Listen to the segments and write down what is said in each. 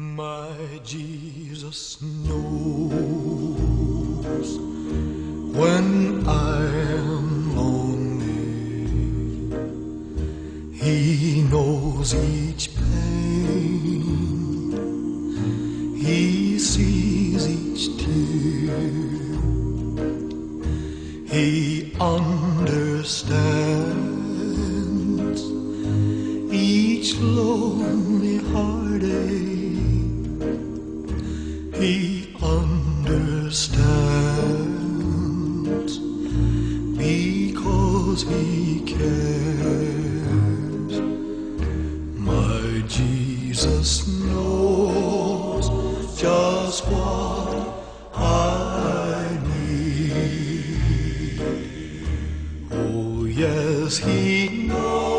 My Jesus knows when I am lonely. He knows each pain. He sees each tear. He understands understands because he cares. My Jesus knows just what I need. Oh, yes, he knows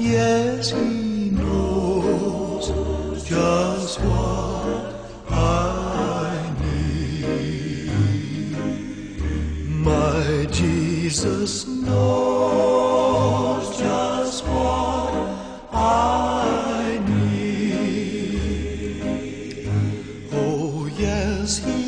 Yes, he knows just what I need. My Jesus knows just what I need. Oh, yes, he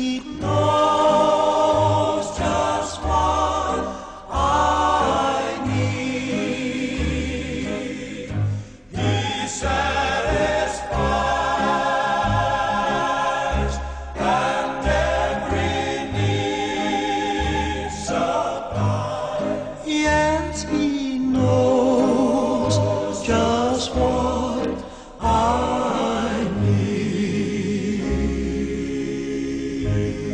day.